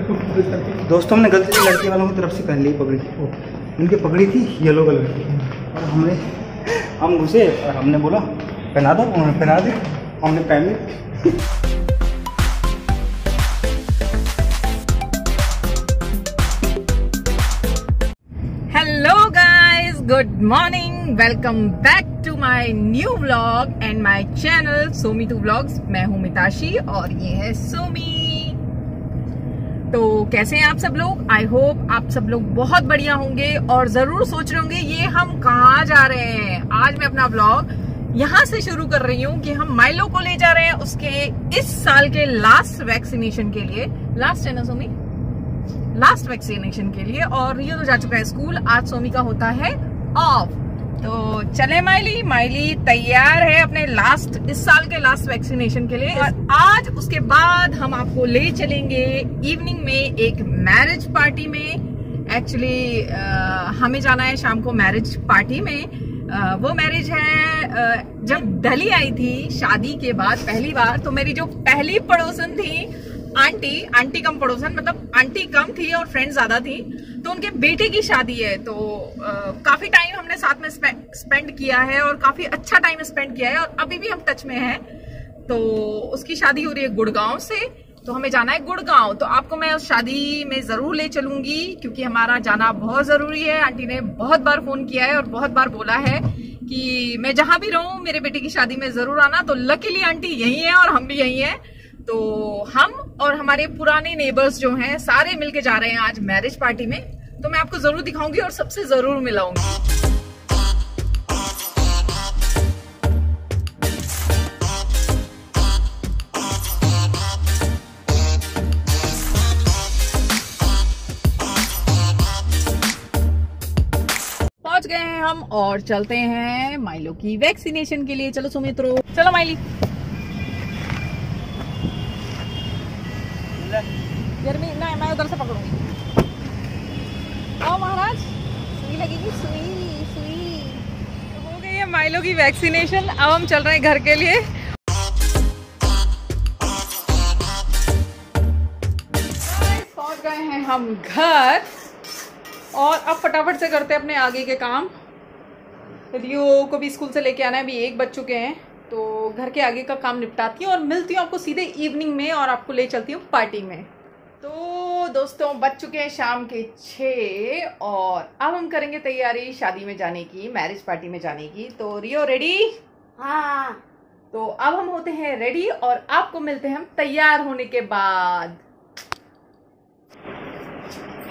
दोस्तों, हमने गलती से लड़के वालों की तरफ़ से पहन ली पगड़ी। उनकी पगड़ी थी येलो कलर की। और हमने, हम घुसे और हमने बोला, पहना दो, उन्होंने पहना दी हमने पहन ली hello guys good morning welcome back to my new vlog and my channel Somi two vlogs मैं हूँ मिताशी और ये है सोमी तो कैसे हैं आप सब लोग? आई होप आप सब लोग बहुत बढ़िया होंगे और ज़रूर सोच रहे होंगे, ये हम कहाँ जा रहे हैं? आज मैं अपना ब्लॉग यहाँ से शुरू कर रही हूँ कि हम माइलो को ले जा रहे हैं उसके इस साल के लास्ट वैक्सीनेशन के लिए। लास्ट है ना सोमी लास्ट वैक्सीनेशन के लिए और ये तो जा चुका है स्कूल आज सोमी का होता है ऑफ़ तो चले माइली माइली तैयार है अपने लास्ट इस साल के लास्ट वैक्सीनेशन के लिए। और आज उसके बाद हम आपको ले चलेंगे इवनिंग में एक मैरिज पार्टी में। एक्चुअली हमें जाना है शाम को मैरिज पार्टी में। आ, वो मैरिज है आ, जब दली आई थी शादी के बाद पहली बार तो मेरी जो पहली पड़ोसन थी आंटी आंटी कम पड़ोसन मतलब आंटी कम थी और फ्रेंड ज़्यादा थी तो उनके बेटे की शादी है तो अ, काफ़ी टाइम हमने साथ में स्पेंड किया है और काफ़ी अच्छा टाइम स्पेंड किया है और अभी भी हम टच में हैं। तो उसकी शादी हो रही है गुड़गांव से तो हमें जाना है गुड़गांव तो आपको मैं उस शादी में ज़रूर ले चलूँगी क्योंकि हमारा जाना बहुत ज़रूरी है। आंटी ने बहुत बार फ़ोन किया है और बहुत बार बोला है कि मैं जहाँ भी रहूँ मेरे बेटे की शादी में ज़रूर आना तो लकीली आंटी यही है और हम भी यही हैं। तो हम और हमारे पुराने नेबर्स जो हैं, सारे मिलके जा रहे हैं आज मैरिज पार्टी में। तो मैं आपको ज़रूर दिखाऊँगी और सबसे ज़रूर मिलाऊँगी। पहुँच गए हैं हम और चलते हैं माइलो की वैक्सीनेशन के लिए। चलो सुमित्रो। चलो माइली गर्मी, नहीं, मैं उधर से पकड़ूँगी। महाराज, सुई लगेगी, सुई सुई। तो हो गई है माइलो की वैक्सीनेशन, अब हम चल रहे हैं घर के लिए। पहुँच गए हैं हम घर, और अब फटाफट से करते हैं अपने आगे के काम। रियो को भी स्कूल से लेके आना है, अभी एक बज चुके हैं तो घर के आगे का काम निपटाती हूँ, और मिलती हूँ आपको सीधे इवनिंग में, और आपको ले चलती हूँ पार्टी में। तो दोस्तों बच चुके हैं शाम के छः और अब हम करेंगे तैयारी शादी में जाने की मैरिज पार्टी में जाने की। तो रियो रेडी हाँ। तो अब हम होते हैं रेडी और आपको मिलते हैं हम तैयार होने के बाद।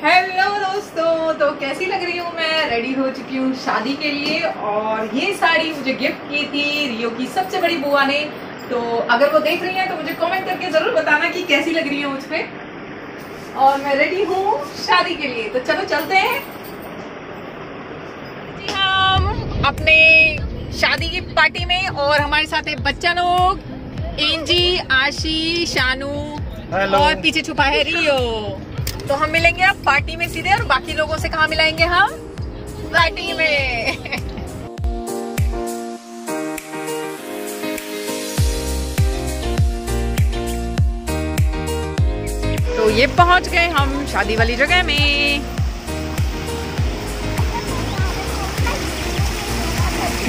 हेलो दोस्तों तो कैसी लग रही हूँ मैं? रेडी हो चुकी हूँ शादी के लिए और ये साड़ी मुझे गिफ्ट की थी रियो की सबसे बड़ी बुआ ने। तो अगर वो देख रही हैं तो मुझे कमेंट करके ज़रूर बताना कि कैसी लग रही है मुझ पे। और मैं रेडी हूँ शादी के लिए। तो चलो चलते हैं। हम अपने शादी की पार्टी में और हमारे साथ है बच्चा लोग एंजी आशी शानू। और पीछे छुपा है रियो। तो हम मिलेंगे अब पार्टी में सीधे और बाकी लोगों से कहा मिलाएँगे हम? पार्टी में। ये पहुँच गए हम शादी वाली जगह में।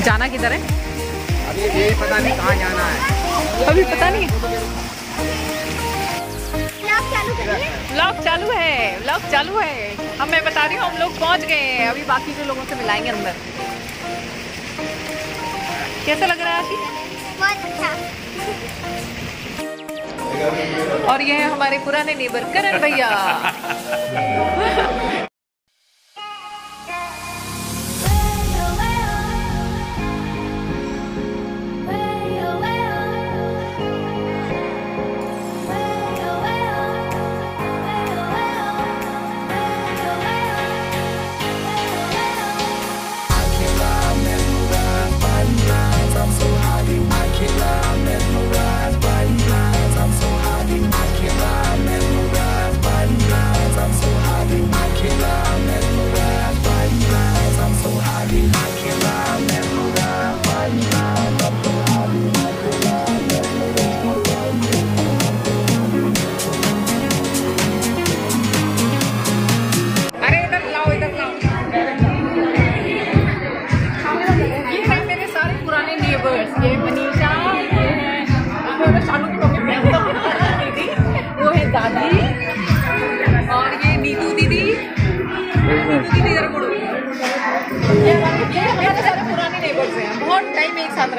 जाना किधर है? अभी ये पता नहीं कहाँ जाना है। अभी पता नहीं क्लास चालू है व्लॉग चालू है। हम मैं बता रही हूँ हम लोग पहुँच गए हैं। अभी बाकी के लोगों से मिलाएँगे अंदर कैसा लग रहा है आशी? बहुत अच्छा। और ये है हमारे पुराने नेबर करण भैया।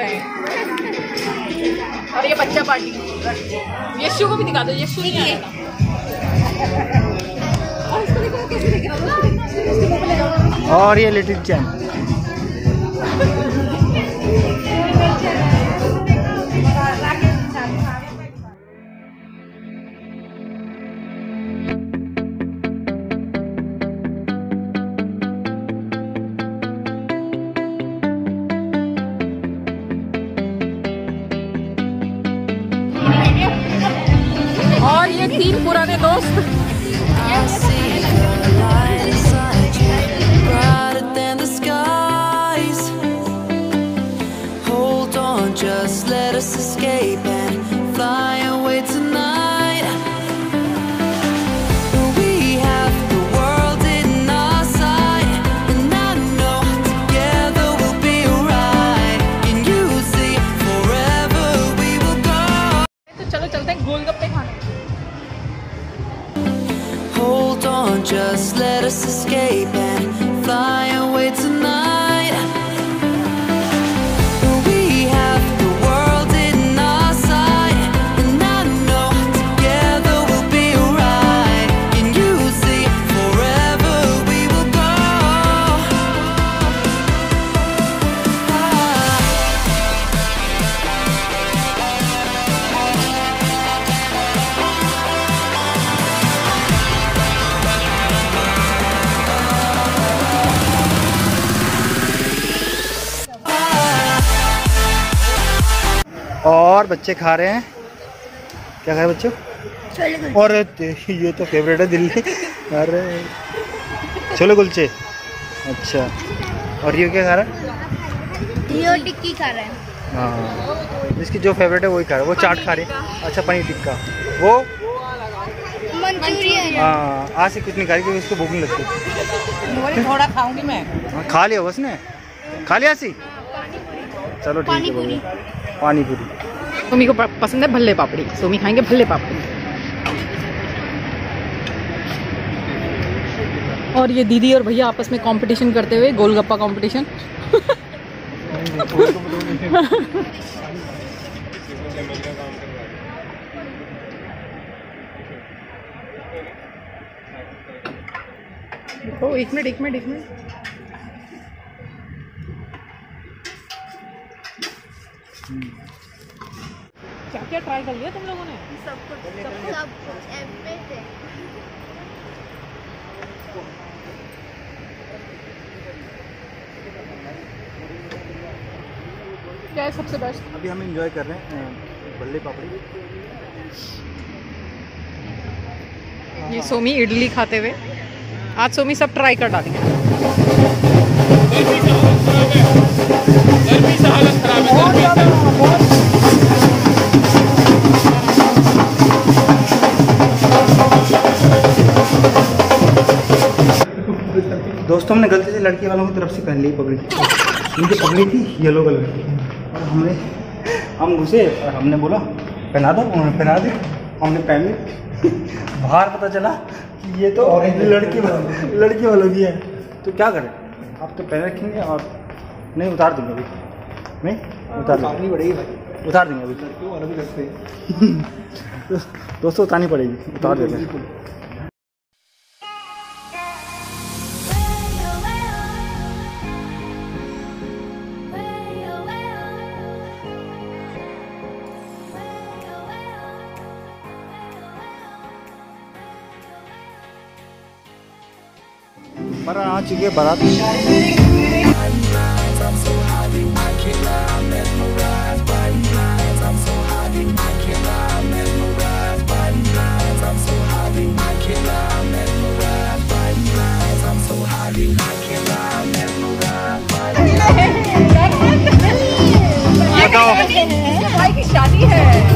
रहे हैं और ये बच्चा पार्टी। यशु को भी दिखा दो, यशु नहीं और है? और ये लिटिल चैन। और ये तीन पुराने दोस्त। Let us escape बच्चे खा रहे हैं। क्या खाए रहे बच्चों? और ये तो फेवरेट है दिल्ली। अरे। छोले कुलचे? अच्छा। और ये क्या खा रहा है? टिक्की खा रहे हैं। हाँ। इसकी जो फेवरेट है वही खा रहा है। वो चाट खा रही है। अच्छा पनीर टिक्का। वो? हाँ आज से कुछ नहीं खा रही क्योंकि उसको भूख नहीं लगती। थोड़ा खाऊँगी मैं। हाँ, खा लिया उसने? खा लिया सी चलो ठीक है पानी पूरी। सोमी को पसंद है भल्ले पापड़ी। सोमी खाएँगे भल्ले पापड़ी। और ये दीदी और भैया आपस में कंपटीशन करते हुए, गोलगप्पा कंपटीशन ओ, एक मिनट एक मिनट एक मिनट। क्या ट्राई कर लिया तुम लोगों ने? सब कुछ सब कुछ एवरीथिंग क्या है सबसे बेस्ट अभी हम इंजॉय कर रहे हैं बल्ले पापड़ी। ये सोमी इडली खाते हुए। आज सोमी सब ट्राई कर डालेंगे। दोस्तों से पहन ली पगड़ी उनकी पगड़ी थी येलो कलर की। और हमने हम घुसे और हमने बोला पहना दो उन्होंने पहना दी। हमने पहन ली। बाहर पता चला कि ये तो लड़की लड़की वालों की है। तो क्या करें? आप तो पहन रखेंगे और नहीं उतार देंगे अभी। नहीं? उतार देंगे। पड़ेगी भाई। उतार देंगे अभी। दोस्तों उतारनी पड़ेगी। उतार देते हैं। चुकी है बारात। की शादी है।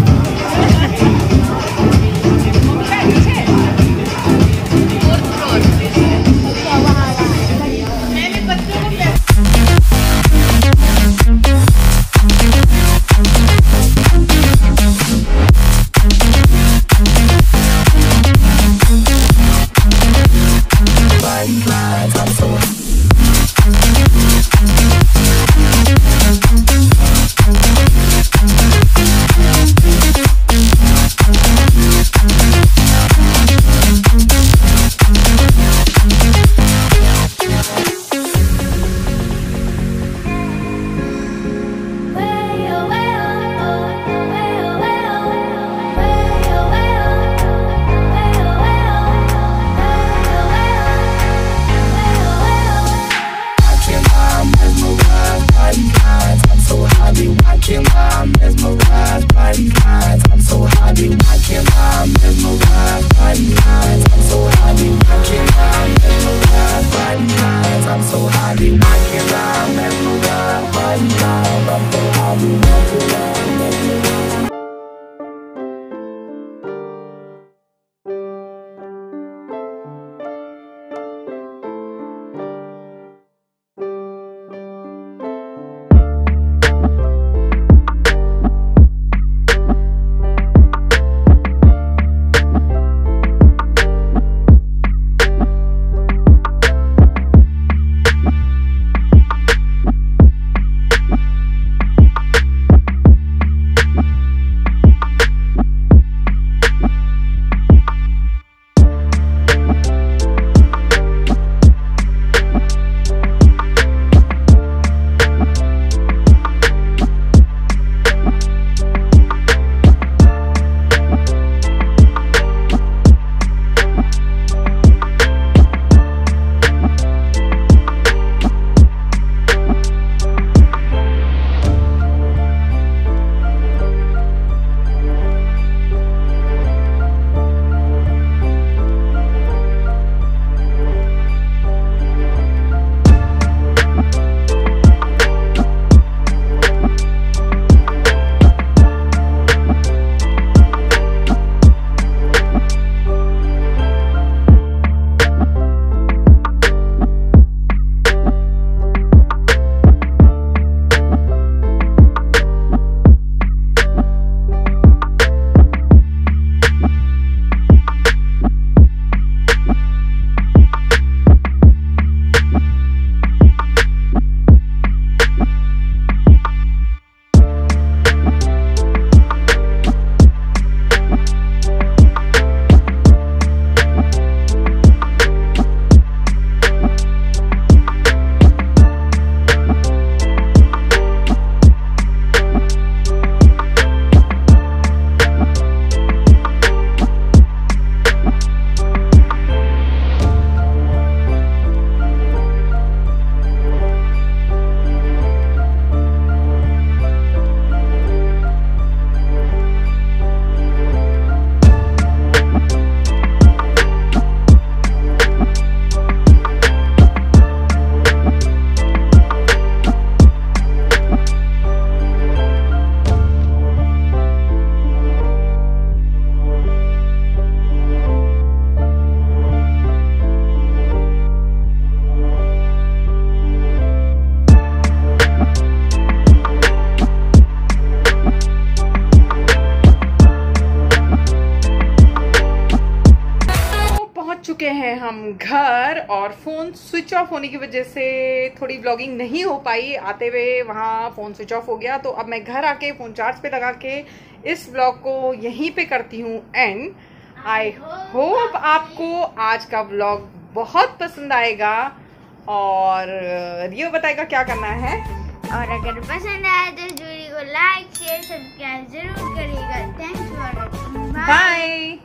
फ़ोन स्विच ऑफ़ होने की वजह से थोड़ी ब्लॉगिंग नहीं हो पाई। आते हुए वहाँ फ़ोन स्विच ऑफ़ हो गया। तो अब मैं घर आके फ़ोन चार्ज पे लगा के इस ब्लॉग को यहीं पे करती हूँ। एंड आई होप आपको आज का ब्लॉग बहुत पसंद आएगा। और रियो बताएगा क्या करना है। और अगर पसंद आए तो वीडियो को लाइक शेयर सब्सक्राइब ज़रूर करिएगा। Thanks for bye